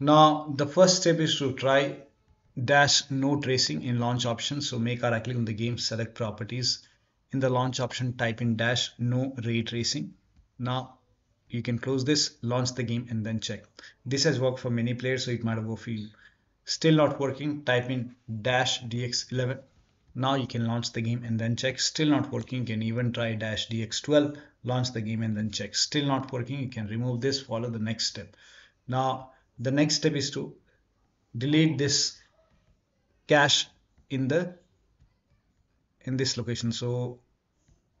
Now the first step is to try dash no tracing in launch option. So make a right click on the game, select properties. In the launch option, type in dash no ray tracing. Now you can close this, launch the game and then check. This has worked for many players, so it might work for you. Still not working, type in dash dx11. Now you can launch the game and then check. Still not working, you can even try dash dx12, launch the game and then check. Still not working, you can remove this, follow the next step. Now the next step is to delete this cache in the in this location. So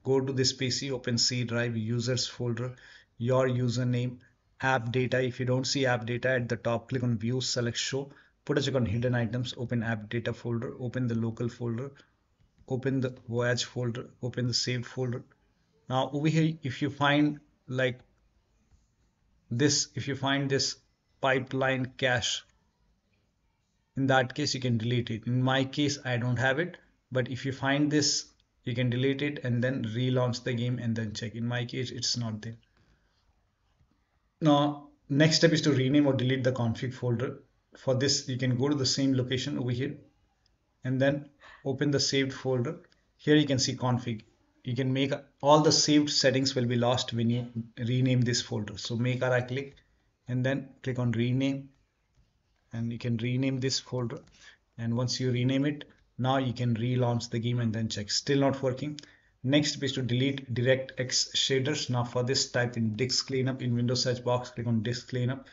go to this pc open c drive users folder your username app data. If you don't see app data at the top click on view select show put a check on hidden items open app data folder open the local folder open the voyage folder open the saved folder. Now over here if you find like this if you find this pipeline cache. In that case you can delete it. In my case I don't have it. But if you find this you can delete it and then relaunch the game and then check. In my case it's not there. Now next step is to rename or delete the config folder. For this you can go to the same location over here and then open the saved folder. Here you can see config. You can make all the saved settings will be lost when you rename this folder. So make a right click and then click on rename. And you can rename this folder. And once you rename it now you can relaunch the game and then check. Still not working. Next is to delete directx shaders. Now for this type in disk cleanup in windows search box. Click on disk cleanup.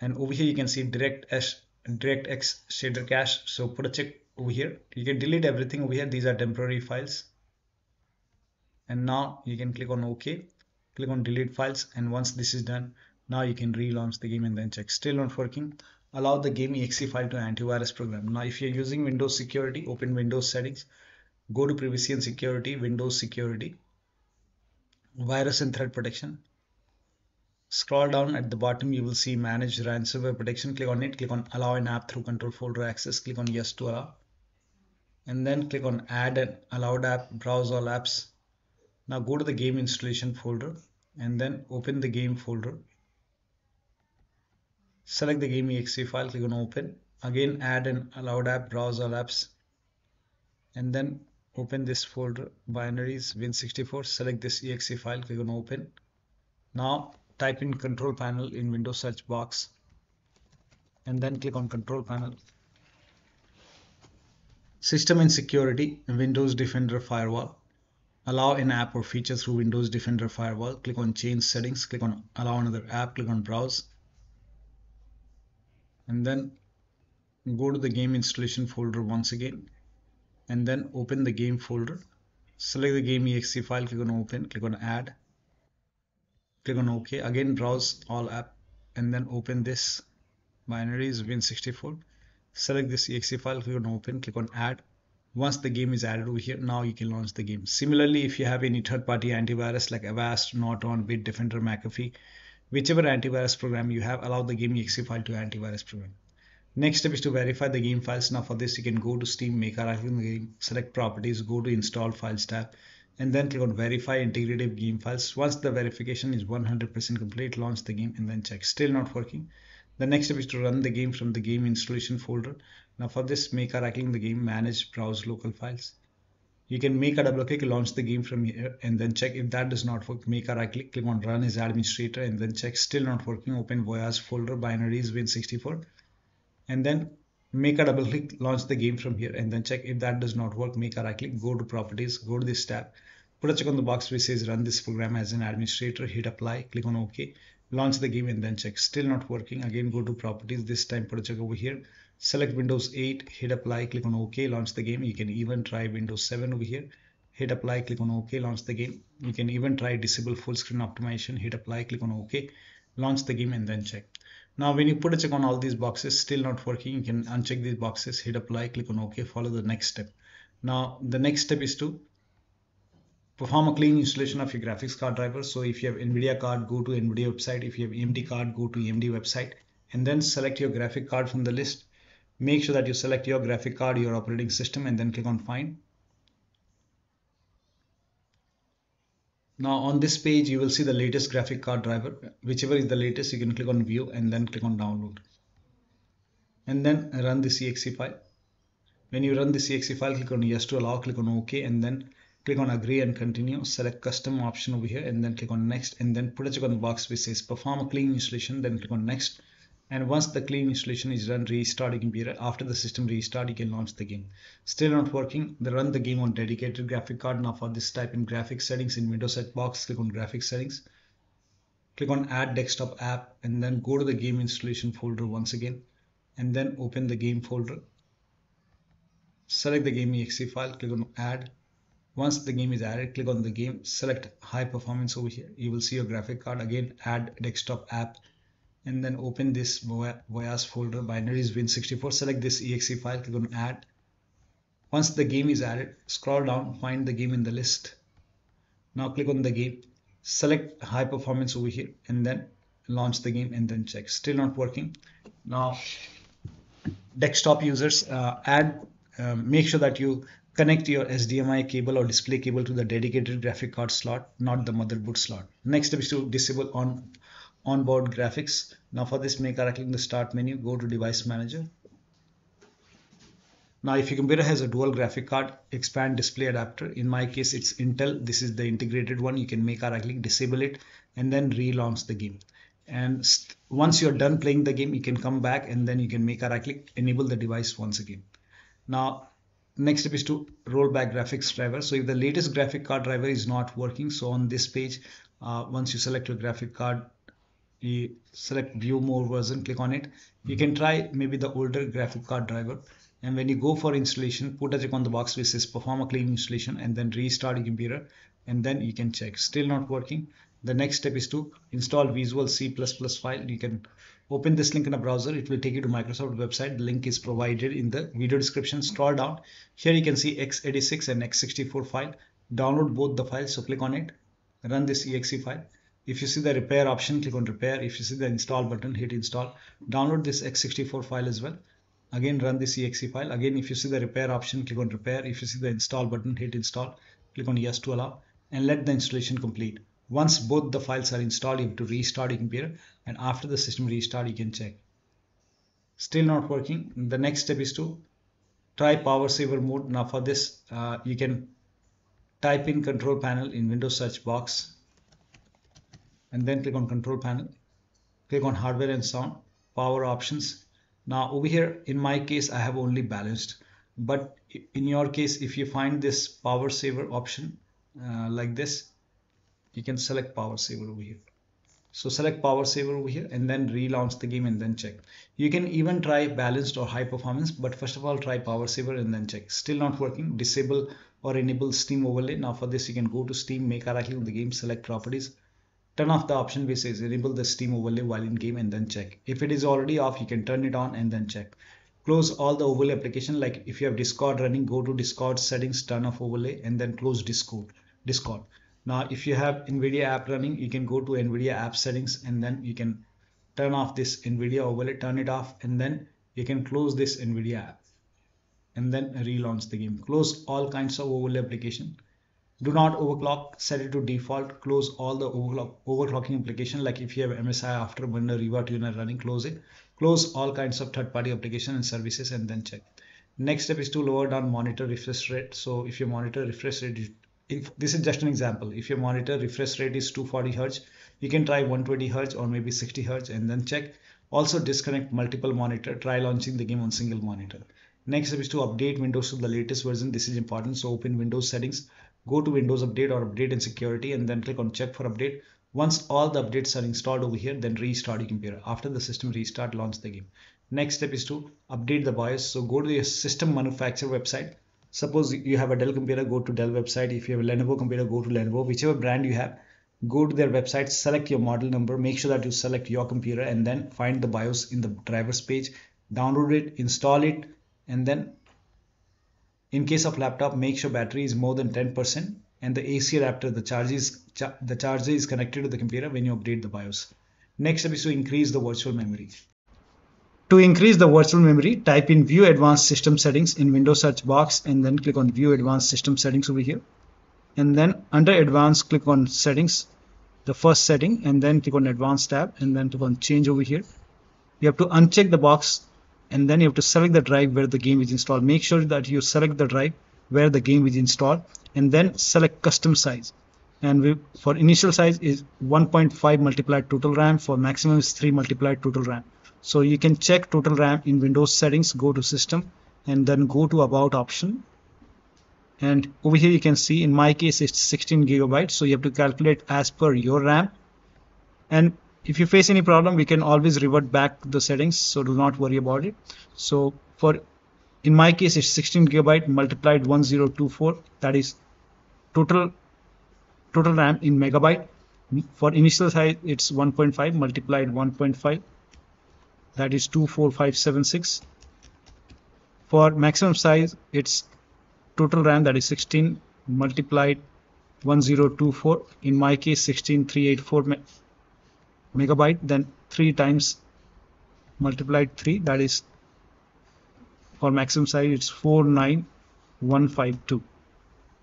And over here you can see DirectX DirectX shader cache. So put a check over here. You can delete everything over here. These are temporary files. And now you can click on ok. Click on delete files. And once this is done now you can relaunch the game and then check. Still not working. Allow the game exe file to antivirus program. Now if you're using windows security open windows settings go to privacy and security windows security virus and threat protection. Scroll down at the bottom you will see manage ransomware protection. Click on it. Click on allow an app through control folder access. Click on yes to allow. And then click on add an allowed app. Browse all apps. Now go to the game installation folder and then open the game folder select the game exe file click on open. Again add an allowed app browse all apps and then open this folder binaries win64 select this exe file click on open. Now type in control panel in windows search box and then click on control panel. System and security windows defender firewall. Allow an app or feature through windows defender firewall. Click on change settings click on allow another app click on browse and then go to the game installation folder once again and then open the game folder. Select the game exe file click on open click on add click on ok again browse all app and then open this. Binaries win64 select this exe file click on open click on add. Once the game is added over here now you can launch the game. Similarly if you have any third-party antivirus like avast norton bitdefender mcafee whichever antivirus program you have allow the game exe file to antivirus program. Next step is to verify the game files. Now for this you can go to steam make right the game select properties go to install files tab and then click on verify integrity of game files. Once the verification is 100% complete launch the game and then check. Still not working. The next step is to run the game from the game installation folder. Now for this make a right the game manage browse local files you can make a double click, launch the game from here, and then check if that does not work. Make a right click, click on run as administrator, and then check still not working. Open Voyage folder, binaries Win64, and then make a double click, launch the game from here, and then check if that does not work. Make a right click, go to properties, go to this tab, put a check on the box which says run this program as an administrator, hit apply, click on OK, launch the game, and then check still not working. Again, go to properties. This time, put a check over here select Windows 8 hit apply click on OK launch the game. You can even try Windows 7 over here. Hit apply click on OK launch the game. You can even try disable full screen optimization. Hit apply click on OK launch the game and then check. Now when you put a check on all these boxes still not working you can uncheck these boxes. Hit apply click on OK follow the next step. Now the next step is to perform a clean installation of your graphics card driver. So if you have nvidia card go to nvidia website. If you have amd card go to amd website and then select your graphic card from the list make sure that you select your graphic card your operating system and then click on find Now on this page, you will see the latest graphic card driver. Whichever is the latest, you can click on view and then click on download. And then run the exe file. When you run the exe file, click on yes to allow, click on OK, and then click on agree and continue. Select custom option over here and then click on next and then put a check on the box which says perform a clean installation. Then click on next and once the clean installation is done restart your computer after the system restart you can launch the game. Still not working then run the game on dedicated graphic card. Now for this type in graphics settings in windows set box click on graphics settings. Click on add desktop app and then go to the game installation folder once again and then open the game folder. Select the game exe file click on add. Once the game is added click on the game select high performance over here. You will see your graphic card. Again add desktop app and then open this Voyage folder binaries win64 select this exe file click on add. Once the game is added scroll down find the game in the list. Now click on the game select high performance over here and then launch the game and then check. Still not working. Now desktop users uh, add um, make sure that you connect your HDMI cable or display cable to the dedicated graphic card slot not the motherboard slot. Next step is to disable on onboard graphics. Now for this make right click the start menu, go to device manager. Now if your computer has a dual graphic card, expand display adapter. In my case it's Intel, this is the integrated one. You can make right click, disable it and then relaunch the game. And once you're done playing the game, you can come back and then you can make a right click, enable the device once again. Now next step is to roll back graphics driver so if the latest graphic card driver is not working so on this page uh, once you select your graphic card you select view more version click on it. You can try maybe the older graphic card driver. And when you go for installation put a check on the box which says perform a clean installation and then restart your computer and then you can check. Still not working. The next step is to install visual c++ file. You can open this link in a browser. It will take you to microsoft website. The link is provided in the video description. Scroll down. Here you can see x86 and x64 file. Download both the files so click on it. Run this exe file if you see the repair option, click on repair. If you see the install button, hit install. Download this x64 file as well. Again, run this exe file. Again, if you see the repair option, click on repair. If you see the install button, hit install. Click on yes to allow and let the installation complete. Once both the files are installed, you have to restart your computer and after the system restart, you can check. Still not working. The next step is to try power saver mode. Now for this, uh, you can type in control panel in Windows search box and then click on control panel click on hardware and sound power options. Now over here in my case I have only balanced. But in your case if you find this power saver option uh, like this you can select power saver over here. So select power saver over here and then relaunch the game and then check. You can even try balanced or high performance but first of all try power saver and then check. Still not working. Disable or enable steam overlay. Now for this you can go to steam make a right click on the game select properties turn off the option which says enable the steam overlay while in game and then check. If it is already off you can turn it on and then check. Close all the overlay application like if you have discord running go to discord settings turn off overlay and then close discord discord. Now if you have nvidia app running you can go to nvidia app settings and then you can turn off this nvidia overlay turn it off and then you can close this nvidia app and then relaunch the game. Close all kinds of overlay application do not overclock. Set it to default. Close all the overclock overclocking application. Like if you have msi after afterburner riva tuner running close it. Close all kinds of third-party application and services and then check. Next step is to lower down monitor refresh rate. So if your monitor refresh rate if this is just an example. If your monitor refresh rate is 240 hertz you can try 120 hertz or maybe 60 hertz and then check. Also disconnect multiple monitor try launching the game on single monitor. Next step is to update windows to the latest version. This is important. So open windows settings go to Windows Update or Update and Security and then click on Check for Update. Once all the updates are installed over here, then restart your computer. After the system restart, launch the game. Next step is to update the BIOS. So go to the system manufacturer website. Suppose you have a Dell computer, go to Dell website. If you have a Lenovo computer, go to Lenovo. Whichever brand you have, go to their website, select your model number, make sure that you select your computer and then find the BIOS in the drivers page, download it, install it, and then in case of laptop, make sure battery is more than 10% and the AC adapter, the charge is, the charger is connected to the computer when you update the BIOS. Next step is to increase the virtual memory. To increase the virtual memory, type in View Advanced System Settings in Windows search box and then click on View Advanced System Settings over here. and then under advanced click on settings the first setting and then click on advanced tab and then click on change over here you have to uncheck the box and then you have to select the drive where the game is installed. Make sure that you select the drive where the game is installed and then select custom size. And we, for initial size is 1.5 multiplied total RAM for maximum is 3 multiplied total RAM. So you can check total RAM in Windows settings go to system and then go to about option. And over here you can see in my case it's 16 gigabytes so you have to calculate as per your RAM. And if you face any problem we can always revert back the settings so do not worry about it. So for in my case it's 16 gigabyte multiplied 1024 that is total total RAM in megabyte. For initial size it's 1.5 multiplied 1.5 that is 24576 for maximum size it's total RAM that is 16 multiplied 1024 in my case 16384 me megabyte then 3 times multiplied 3 that is for maximum size it's 49152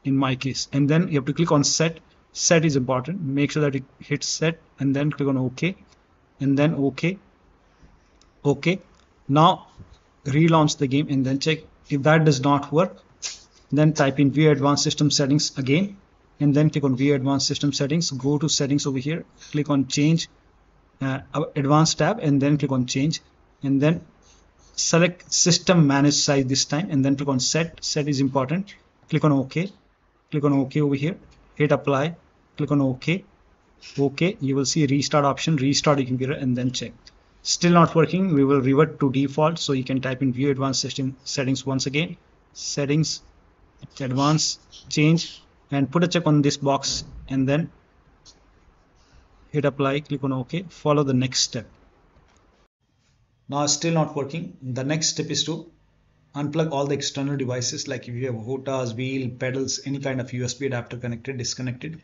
in my case. And then you have to click on set. Set is important. Make sure that it hits set and then click on ok. And then ok. Okay now relaunch the game and then check if that does not work. Then type in view advanced system settings again. And then click on view advanced system settings. Go to settings over here. Click on change uh, advanced tab and then click on change and then select system manage size this time and then click on set. Set is important. Click on ok. Click on ok over here. Hit apply. Click on ok. Ok. You will see restart option. Restart your computer and then check. Still not working. We will revert to default. So you can type in view advanced system settings once again. Settings advanced change and put a check on this box and then hit apply click on ok follow the next step. Now still not working. The next step is to unplug all the external devices like if you have HOTAS, wheel, pedals, any kind of USB adapter connected, disconnected.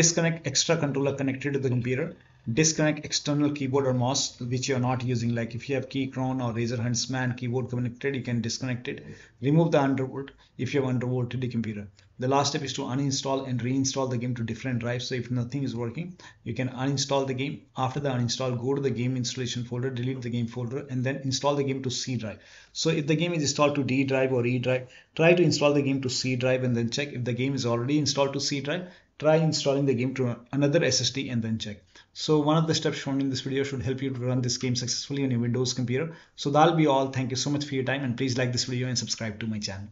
Disconnect extra controller connected to the computer disconnect external keyboard or mouse which you are not using. Like if you have keychron or razer huntsman keyboard connected you can disconnect it. Remove the undervolt if you have undervolt to the computer. The last step is to uninstall and reinstall the game to different drives. So if nothing is working you can uninstall the game. After the uninstall go to the game installation folder delete the game folder and then install the game to c drive. So if the game is installed to d drive or e drive try to install the game to c drive and then check if the game is already installed to c drive. Try installing the game to another SSD and then check. So one of the steps shown in this video should help you to run this game successfully on your Windows computer. So that'll be all. Thank you so much for your time and please like this video and subscribe to my channel.